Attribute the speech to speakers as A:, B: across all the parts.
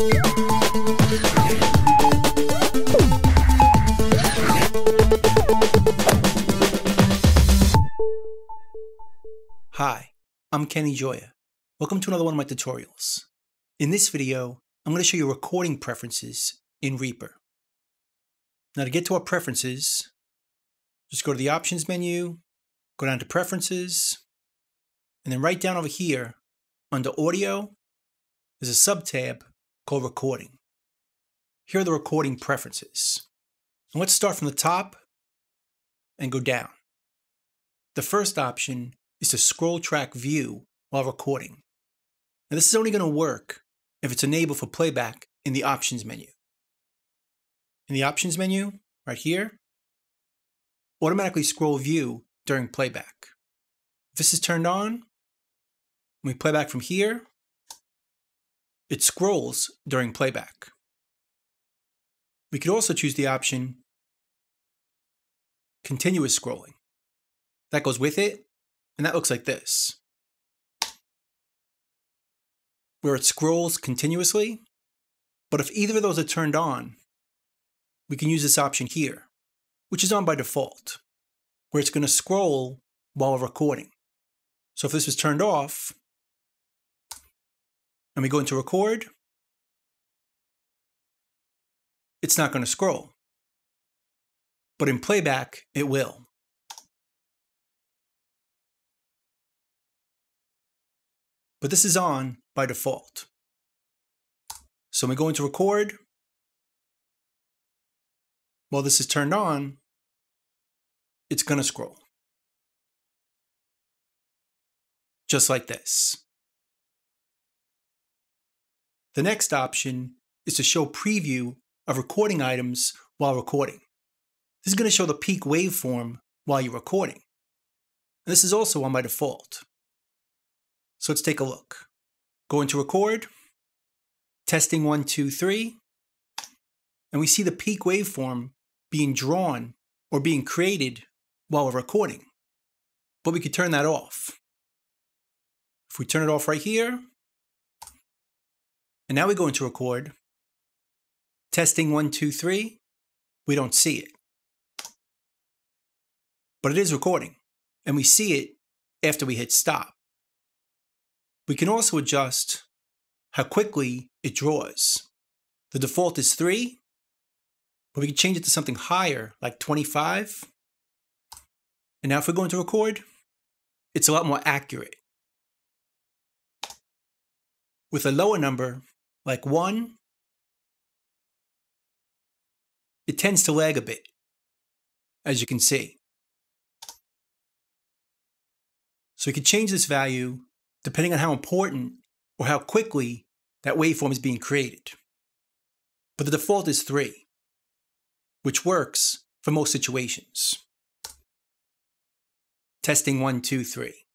A: Hi, I'm Kenny Gioia. Welcome to another one of my tutorials. In this video, I'm going to show you recording preferences in Reaper. Now to get to our preferences, just go to the options menu, go down to preferences, and then right down over here under audio, there's a sub-tab called recording. Here are the recording preferences. And let's start from the top and go down. The first option is to scroll track view while recording. Now this is only going to work if it's enabled for playback in the options menu. In the options menu, right here, automatically scroll view during playback. If this is turned on, when we play back from here, it scrolls during playback. We could also choose the option continuous scrolling. That goes with it, and that looks like this. Where it scrolls continuously, but if either of those are turned on, we can use this option here, which is on by default, where it's going to scroll while recording. So if this was turned off, and we go into record, it's not going to scroll. But in playback, it will. But this is on by default. So when we go into record, while this is turned on, it's going to scroll. Just like this. The next option is to show preview of recording items while recording. This is going to show the peak waveform while you're recording. And this is also on by default. So let's take a look. Go into record, testing one, two, three, and we see the peak waveform being drawn or being created while we're recording. But we could turn that off. If we turn it off right here, and now we go into record, testing one, two, three, we don't see it. But it is recording, and we see it after we hit stop. We can also adjust how quickly it draws. The default is 3, but we can change it to something higher, like 25. And now if we're going to record, it's a lot more accurate. With a lower number, like 1, it tends to lag a bit, as you can see. So we can change this value depending on how important or how quickly that waveform is being created. But the default is 3, which works for most situations. Testing one, two, three.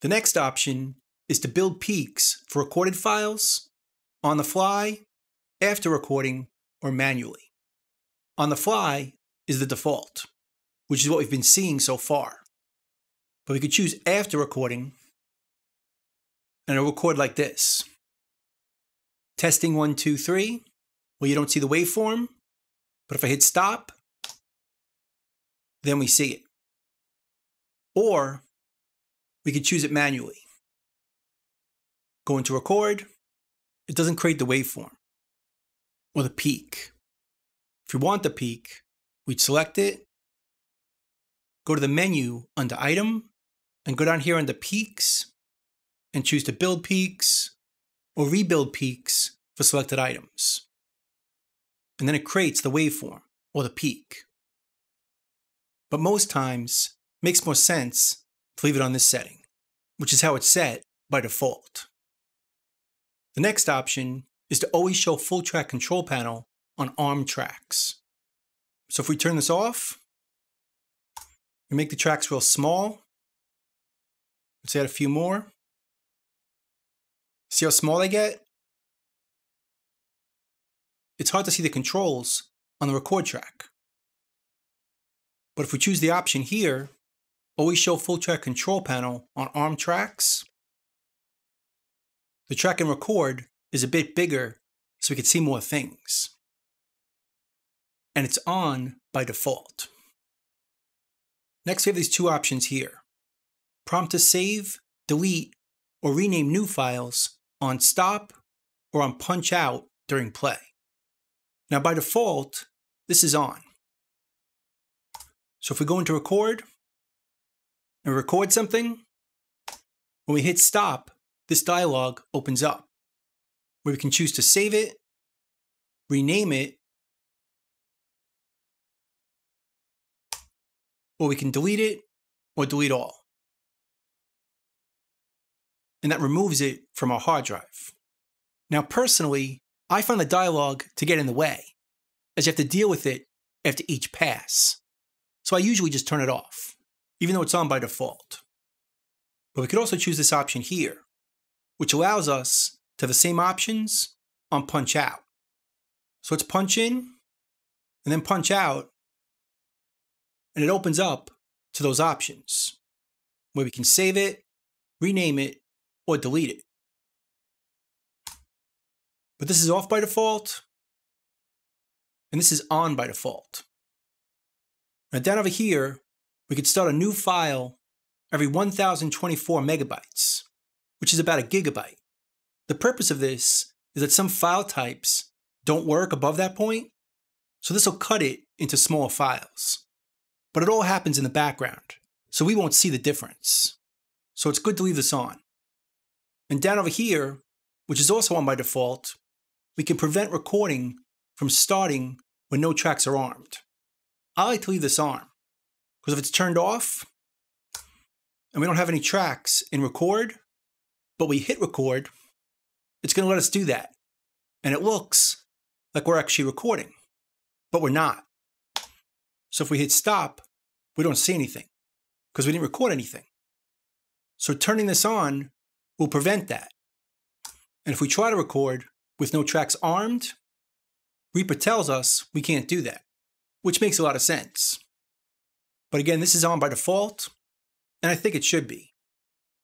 A: The next option is to build peaks for recorded files on the fly, after recording, or manually. On the fly is the default, which is what we've been seeing so far. But we could choose after recording, and it'll record like this. Testing one, two, three. Well, you don't see the waveform, but if I hit stop, then we see it. Or we could choose it manually. Go into record, it doesn't create the waveform or the peak. If you want the peak, we'd select it, go to the menu under item, and go down here under peaks and choose to build peaks or rebuild peaks for selected items. And then it creates the waveform or the peak. But most times, it makes more sense to leave it on this setting, which is how it's set by default. The next option is to always show full track control panel on ARM tracks. So if we turn this off, we make the tracks real small Let's add a few more. See how small they get? It's hard to see the controls on the record track. But if we choose the option here, always show full track control panel on ARM tracks, the track and record is a bit bigger so we can see more things. And it's on by default. Next, we have these two options here. Prompt to save, delete, or rename new files on stop or on punch out during play. Now by default, this is on. So if we go into record and record something, when we hit stop, this dialog opens up where we can choose to save it, rename it, or we can delete it or delete all. And that removes it from our hard drive. Now, personally, I find the dialog to get in the way, as you have to deal with it after each pass. So I usually just turn it off, even though it's on by default. But we could also choose this option here, which allows us to have the same options on punch out. So let's punch in and then punch out, and it opens up to those options where we can save it, rename it, or delete it. But this is off by default, and this is on by default. Now down over here, we could start a new file every 1024 megabytes, which is about a gigabyte. The purpose of this is that some file types don't work above that point, so this will cut it into smaller files. But it all happens in the background, so we won't see the difference. So it's good to leave this on. And down over here, which is also on by default, we can prevent recording from starting when no tracks are armed. I like to leave this on, because if it's turned off, and we don't have any tracks in record, but we hit record, it's going to let us do that. And it looks like we're actually recording, but we're not. So if we hit stop, we don't see anything because we didn't record anything. So turning this on will prevent that. And if we try to record with no tracks armed, Reaper tells us we can't do that, which makes a lot of sense. But again, this is on by default, and I think it should be.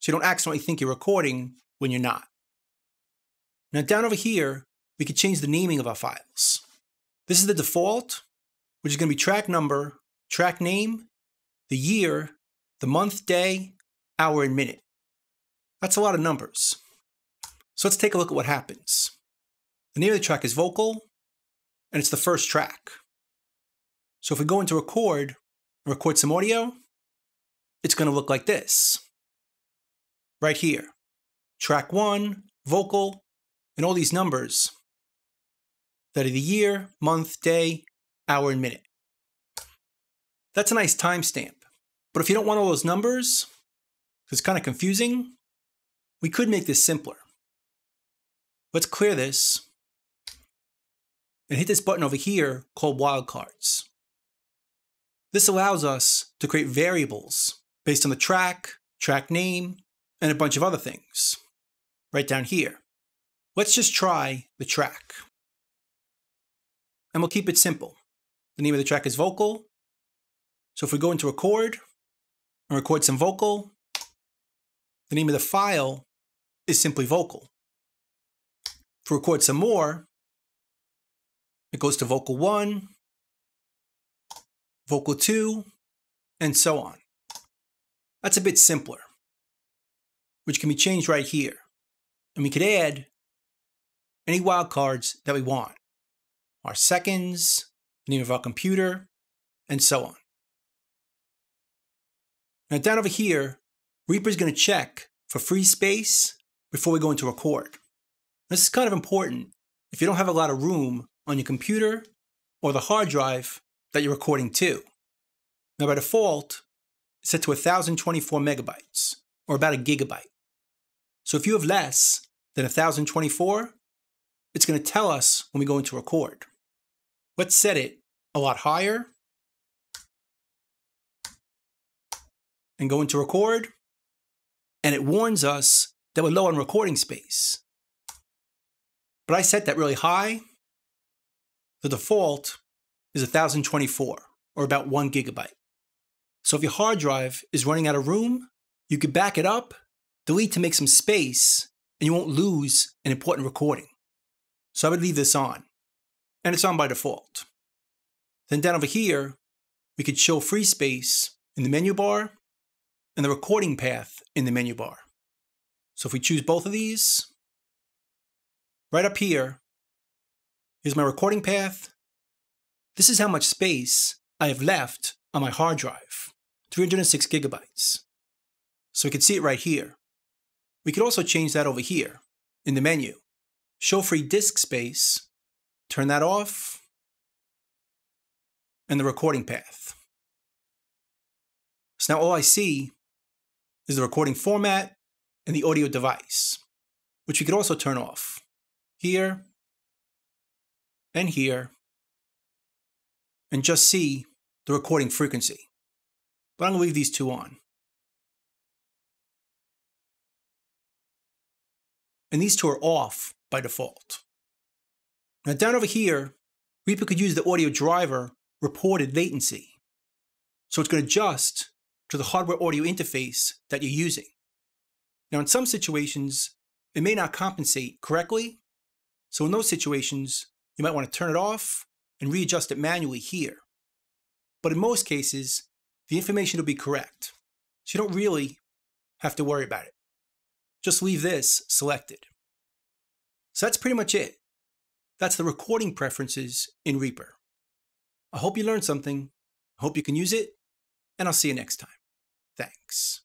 A: So you don't accidentally think you're recording when you're not. Now down over here, we can change the naming of our files. This is the default, which is going to be track number, track name, the year, the month, day, hour, and minute. That's a lot of numbers. So let's take a look at what happens. The name of the track is vocal, and it's the first track. So if we go into record record some audio, it's going to look like this. Right here. Track one, vocal, and all these numbers that are the year, month, day, hour, and minute. That's a nice timestamp. But if you don't want all those numbers, it's kind of confusing, we could make this simpler. Let's clear this and hit this button over here called wildcards. This allows us to create variables based on the track, track name, and a bunch of other things right down here. Let's just try the track. And we'll keep it simple. The name of the track is vocal. So if we go into record and record some vocal, the name of the file is simply vocal. To record some more, it goes to vocal 1, vocal 2, and so on. That's a bit simpler, which can be changed right here. And we could add any wildcards that we want our seconds, the name of our computer, and so on. Now, down over here, Reaper is going to check for free space before we go into record. This is kind of important if you don't have a lot of room on your computer or the hard drive that you're recording to. Now, by default, it's set to 1024 megabytes, or about a gigabyte. So if you have less than 1024, it's going to tell us when we go into record. Let's set it a lot higher and go into record, and it warns us that we're low on recording space. But I set that really high. The default is 1024, or about one gigabyte. So if your hard drive is running out of room, you could back it up, delete to make some space, and you won't lose an important recording. So I would leave this on, and it's on by default. Then down over here, we could show free space in the menu bar and the recording path in the menu bar. So if we choose both of these, right up here, here's my recording path. This is how much space I have left on my hard drive, 306 gigabytes. So we can see it right here. We could also change that over here in the menu. Show free disk space, turn that off, and the recording path. So now all I see is the recording format and the audio device, which we could also turn off here and here, and just see the recording frequency. But I'm to leave these two on. And these two are off by default. Now down over here, Reaper could use the audio driver reported latency. So it's going to adjust to the hardware audio interface that you're using. Now, in some situations, it may not compensate correctly. So in those situations, you might want to turn it off and readjust it manually here. But in most cases, the information will be correct. So you don't really have to worry about it. Just leave this selected. So that's pretty much it. That's the recording preferences in Reaper. I hope you learned something. I hope you can use it, and I'll see you next time. Thanks.